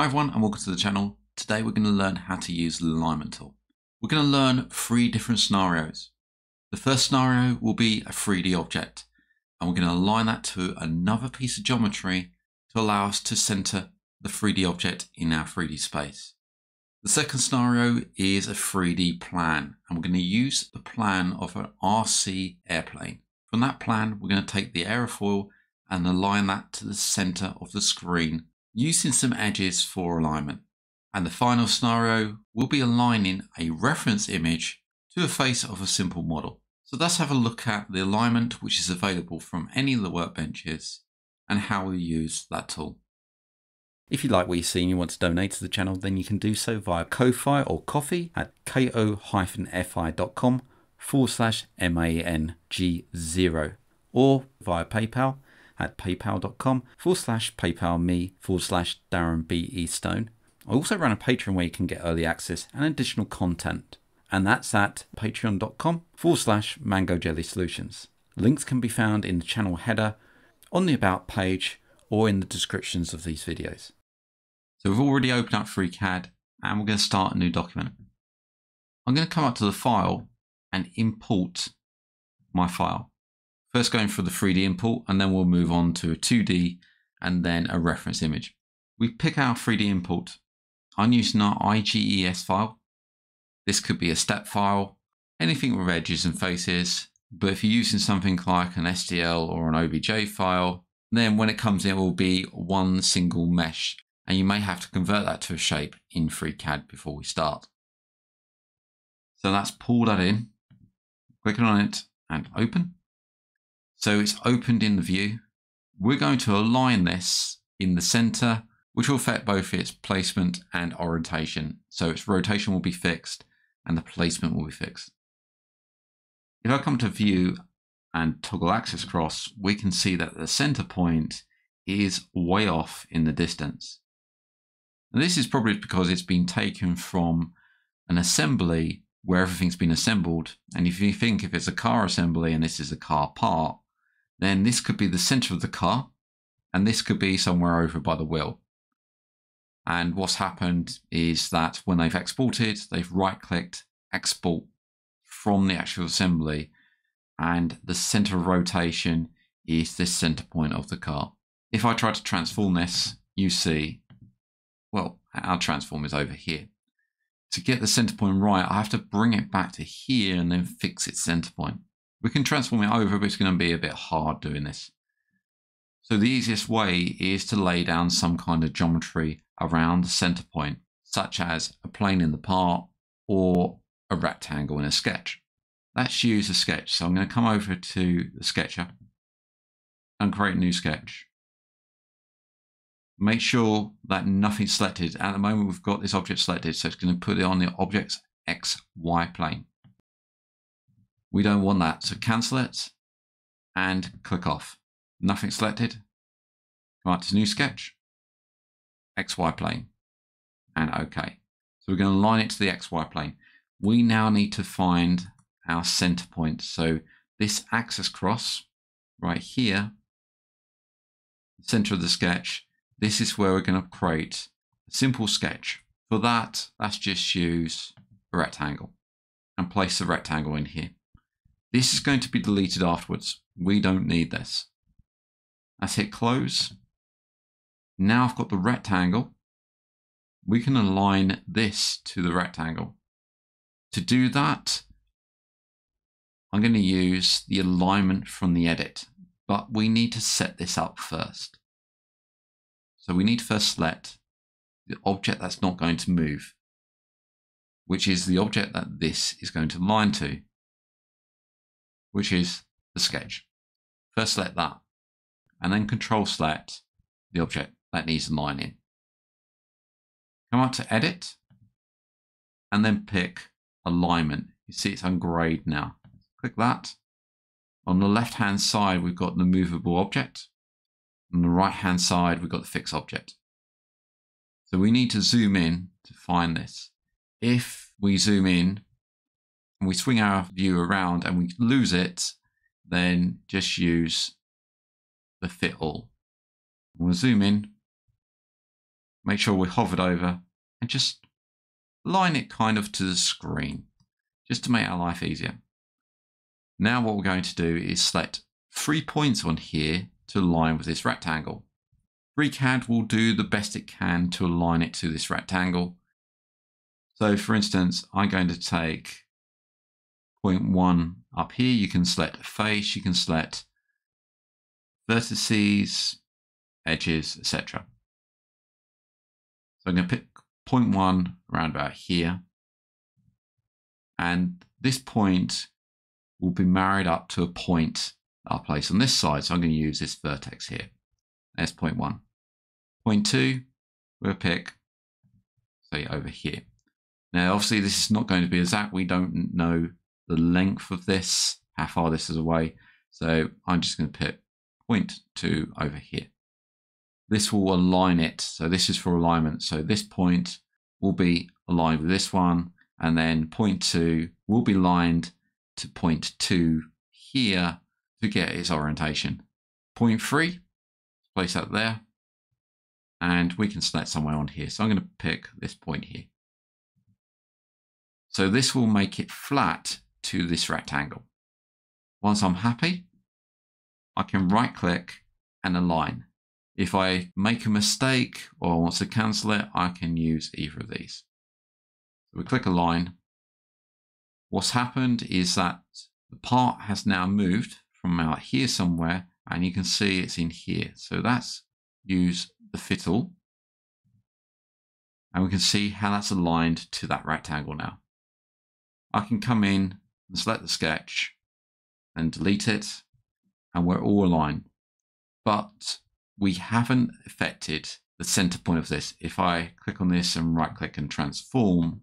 Hi everyone and welcome to the channel. Today we're going to learn how to use the alignment tool. We're going to learn three different scenarios. The first scenario will be a 3D object and we're going to align that to another piece of geometry to allow us to center the 3D object in our 3D space. The second scenario is a 3D plan and we're going to use the plan of an RC airplane. From that plan we're going to take the aerofoil and align that to the center of the screen using some edges for alignment. And the final scenario will be aligning a reference image to a face of a simple model. So let's have a look at the alignment which is available from any of the workbenches and how we use that tool. If you like what you see and you want to donate to the channel, then you can do so via Ko-Fi or Ko-fi at ko-fi.com forward slash MANG0 or via PayPal at paypal.com forward slash paypal me forward slash Darren B. Eastone. I also run a Patreon where you can get early access and additional content, and that's at patreon.com forward slash mango jelly solutions. Links can be found in the channel header, on the About page, or in the descriptions of these videos. So we've already opened up FreeCAD and we're going to start a new document. I'm going to come up to the file and import my file. First going for the 3D import and then we'll move on to a 2D and then a reference image. We pick our 3D import. I'm using our IGES file. This could be a step file, anything with edges and faces. But if you're using something like an STL or an OBJ file, then when it comes in, it will be one single mesh. And you may have to convert that to a shape in FreeCAD before we start. So let's pull that in, clicking on it and open. So it's opened in the view. We're going to align this in the center, which will affect both its placement and orientation. So its rotation will be fixed and the placement will be fixed. If I come to view and toggle axis cross, we can see that the center point is way off in the distance. And this is probably because it's been taken from an assembly where everything's been assembled. And if you think if it's a car assembly and this is a car part, then this could be the center of the car, and this could be somewhere over by the wheel. And what's happened is that when they've exported, they've right clicked export from the actual assembly, and the center of rotation is this center point of the car. If I try to transform this, you see, well, our transform is over here. To get the center point right, I have to bring it back to here and then fix its center point. We can transform it over, but it's going to be a bit hard doing this. So the easiest way is to lay down some kind of geometry around the center point, such as a plane in the part or a rectangle in a sketch. Let's use a sketch. So I'm going to come over to the sketcher and create a new sketch. Make sure that nothing's selected. At the moment, we've got this object selected, so it's going to put it on the object's XY plane. We don't want that. So cancel it and click off. Nothing selected. Come out to new sketch, XY plane, and OK. So we're going to align it to the XY plane. We now need to find our center point. So this axis cross right here, center of the sketch, this is where we're going to create a simple sketch. For that, let's just use a rectangle and place the rectangle in here. This is going to be deleted afterwards. We don't need this. Let's hit close. Now I've got the rectangle. We can align this to the rectangle. To do that, I'm going to use the alignment from the edit, but we need to set this up first. So we need to first select the object that's not going to move, which is the object that this is going to align to which is the sketch. First select that, and then control select the object that needs aligning. Come up to edit, and then pick alignment. You see it's ungrayed now. Click that. On the left hand side, we've got the movable object. On the right hand side, we've got the fixed object. So we need to zoom in to find this. If we zoom in and we swing our view around and we lose it, then just use the fit all. We'll zoom in make sure we're hovered over and just line it kind of to the screen just to make our life easier. Now what we're going to do is select three points on here to align with this rectangle. FreeCAD will do the best it can to align it to this rectangle. So for instance, I'm going to take point one up here. You can select face, you can select vertices, edges, etc. So I'm going to pick point one around about here. And this point will be married up to a point I'll place on this side. So I'm going to use this vertex here. There's point one. Point two, we'll pick, say, over here. Now, obviously, this is not going to be exact. We don't know the length of this, how far this is away. So I'm just going to put point two over here. This will align it. So this is for alignment. So this point will be aligned with this one. And then point two will be lined to point two here to get its orientation. Point three, place that there and we can select somewhere on here. So I'm going to pick this point here. So this will make it flat to this rectangle. Once I'm happy, I can right click and align. If I make a mistake or want to cancel it, I can use either of these. So we click align. What's happened is that the part has now moved from out here somewhere and you can see it's in here. So that's use the fit all. And we can see how that's aligned to that rectangle now. I can come in and select the sketch and delete it and we're all aligned. But we haven't affected the center point of this. If I click on this and right click and transform,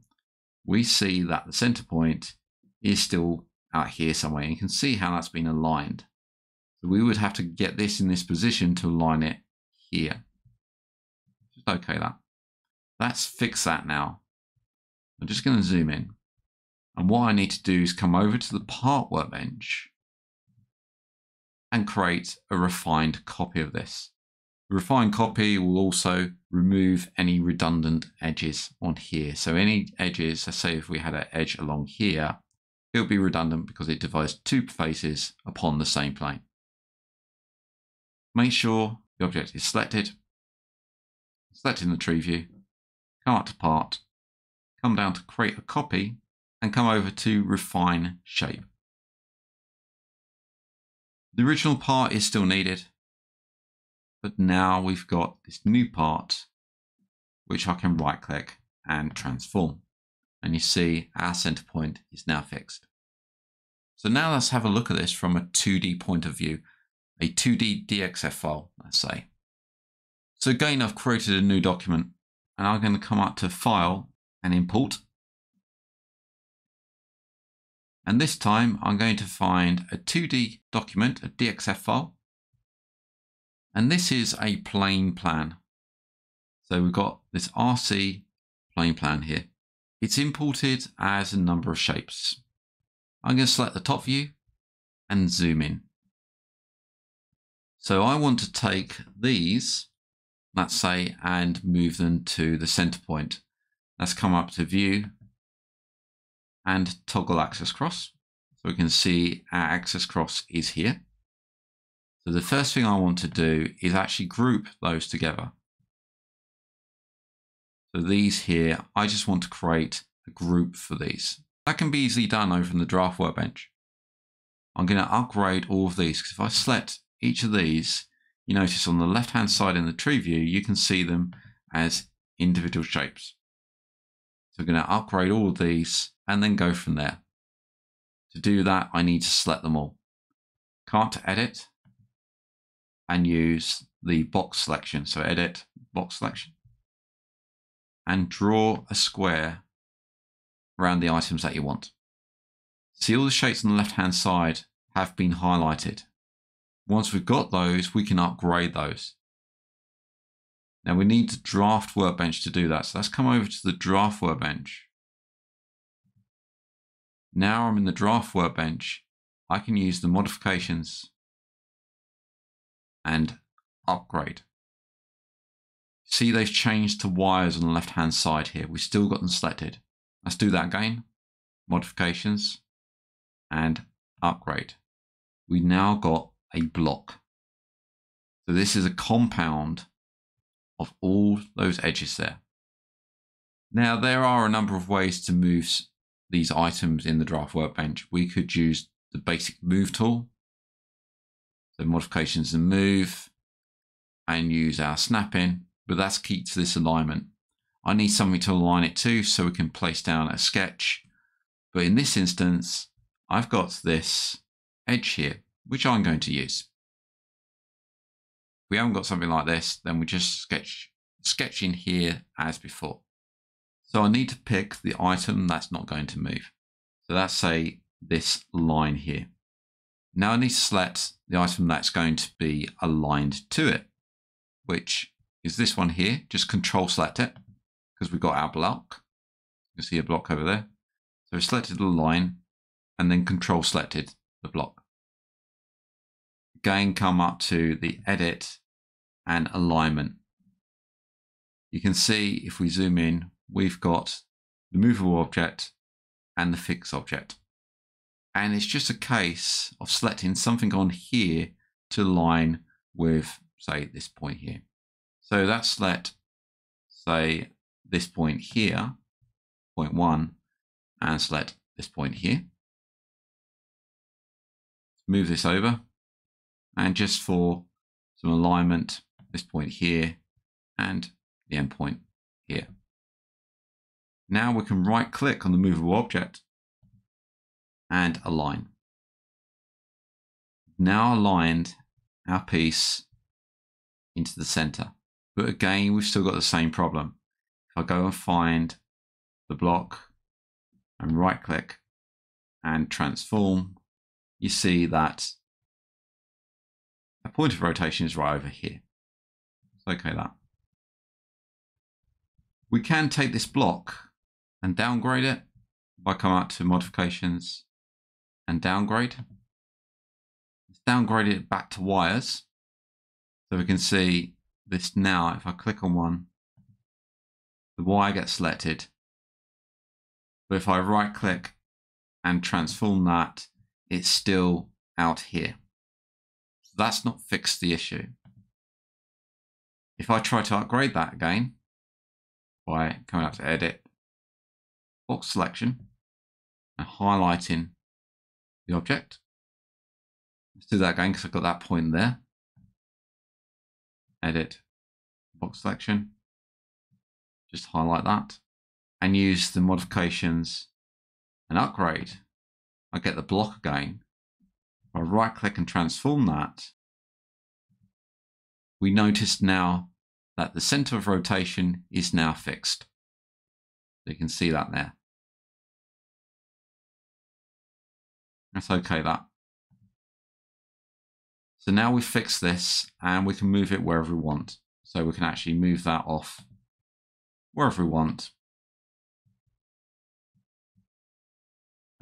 we see that the center point is still out here somewhere. And you can see how that's been aligned. So we would have to get this in this position to align it here. Just okay that. Let's fix that now. I'm just going to zoom in. And what I need to do is come over to the part workbench and create a refined copy of this. The refined copy will also remove any redundant edges on here. So any edges, let's say if we had an edge along here, it will be redundant because it divides two faces upon the same plane. Make sure the object is selected select in the tree view, come up to part, come down to create a copy, and come over to refine shape. The original part is still needed, but now we've got this new part, which I can right click and transform. And you see our center point is now fixed. So now let's have a look at this from a 2D point of view, a 2D DXF file, let's say. So again, I've created a new document and I'm going to come up to File and Import. And this time I'm going to find a 2D document, a DXF file. And this is a plane plan. So we've got this RC plane plan here. It's imported as a number of shapes. I'm going to select the top view and zoom in. So I want to take these let's say, and move them to the center point. Let's come up to view and toggle axis cross. So we can see our axis cross is here. So the first thing I want to do is actually group those together. So these here, I just want to create a group for these. That can be easily done over in the draft workbench. I'm going to upgrade all of these because if I select each of these, you notice on the left hand side in the tree view, you can see them as individual shapes. So we're going to upgrade all of these and then go from there. To do that, I need to select them all. Can't edit and use the box selection. So edit box selection and draw a square around the items that you want. See all the shapes on the left hand side have been highlighted. Once we've got those, we can upgrade those. Now we need the draft workbench to do that. So let's come over to the draft workbench. Now I'm in the draft workbench. I can use the modifications and upgrade. See, they've changed to wires on the left hand side here. We've still got them selected. Let's do that again. Modifications and upgrade. We now got a block. So this is a compound of all those edges there. Now there are a number of ways to move these items in the draft workbench. We could use the basic move tool. So modifications and move and use our snapping, but that's key to this alignment. I need something to align it to so we can place down a sketch. But in this instance, I've got this edge here, which I'm going to use. If we haven't got something like this, then we just sketch, sketch in here as before. So I need to pick the item that's not going to move. So that's say this line here. Now I need to select the item that's going to be aligned to it, which is this one here. Just control select it because we've got our block. You see a block over there. So I selected the line and then control selected the block. Again, come up to the edit and alignment. You can see if we zoom in, we've got the movable object and the fixed object. And it's just a case of selecting something on here to align with, say, this point here. So that's select, say, this point here, point one, and select this point here. Move this over, and just for some alignment, this point here, and the endpoint here. Now we can right click on the movable object and align. Now aligned our piece into the center. But again, we've still got the same problem. If I go and find the block and right click and transform, you see that a point of rotation is right over here. okay that. We can take this block and downgrade it by coming out to modifications and downgrade. Let's downgrade it back to wires. So we can see this now, if I click on one, the wire gets selected. But if I right click and transform that, it's still out here. So that's not fixed the issue. If I try to upgrade that again by coming up to edit, box selection and highlighting the object. Let's do that again because I've got that point there. Edit, box selection, just highlight that and use the modifications and upgrade. I get the block again. I right click and transform that, we notice now that the center of rotation is now fixed. You can see that there. That's okay, that. So now we've fixed this and we can move it wherever we want. So we can actually move that off wherever we want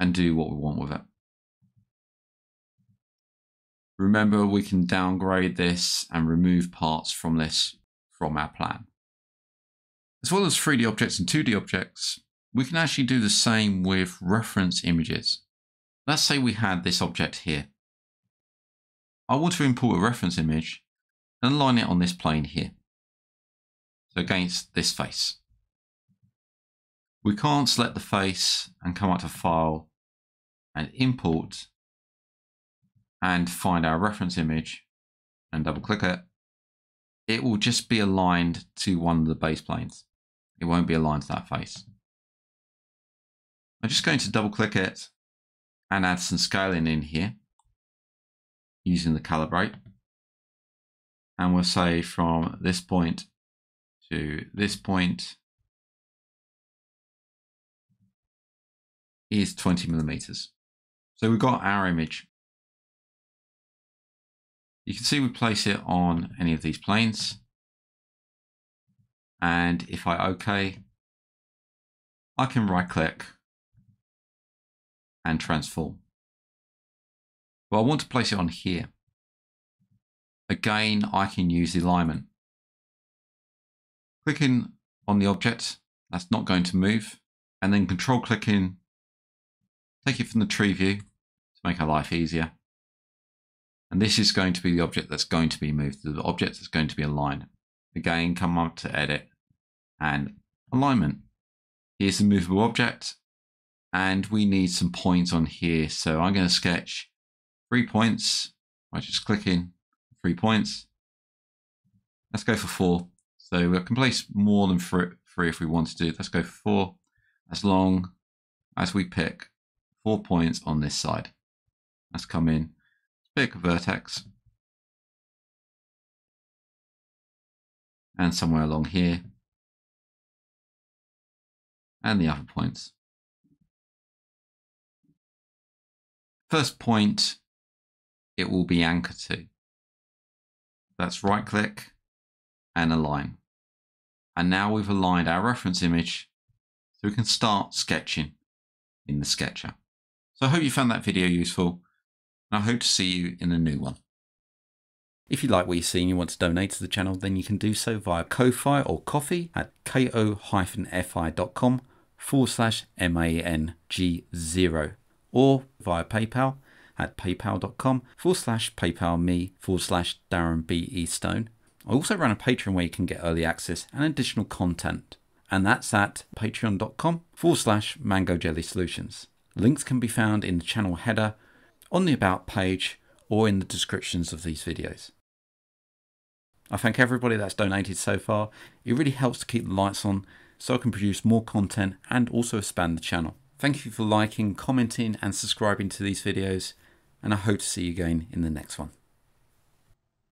and do what we want with it. Remember, we can downgrade this and remove parts from this from our plan. As well as 3D objects and 2D objects, we can actually do the same with reference images. Let's say we had this object here. I want to import a reference image and align it on this plane here. So against this face. We can't select the face and come up to File and Import and find our reference image and double click it. It will just be aligned to one of the base planes. It won't be aligned to that face. I'm just going to double click it and add some scaling in here using the calibrate. And we'll say from this point to this point is 20 millimeters. So we've got our image. You can see we place it on any of these planes. And if I OK, I can right click and transform. But I want to place it on here. Again, I can use the alignment. clicking on the object, that's not going to move, and then control clicking, take it from the tree view to make our life easier. And this is going to be the object that's going to be moved, the object that's going to be aligned. Again, come up to edit and alignment. Here's the movable object and we need some points on here. So I'm going to sketch three points by just clicking three points. Let's go for four. So we can place more than three if we want to do. Let's go for four as long as we pick four points on this side. Let's come in, pick a vertex and somewhere along here and the other points. First point, it will be anchored to. That's right click and align. And now we've aligned our reference image so we can start sketching in the Sketcher. So I hope you found that video useful and I hope to see you in a new one. If you like what you see and you want to donate to the channel, then you can do so via Ko-Fi or Ko-fi at ko-fi.com forward slash MANG0 or via PayPal at paypal.com forward slash PayPal me forward slash Darren B. E. Stone. I also run a Patreon where you can get early access and additional content, and that's at patreon.com forward slash Mango Jelly Solutions. Links can be found in the channel header, on the About page, or in the descriptions of these videos. I thank everybody that's donated so far. It really helps to keep the lights on so I can produce more content and also expand the channel. Thank you for liking, commenting and subscribing to these videos and I hope to see you again in the next one.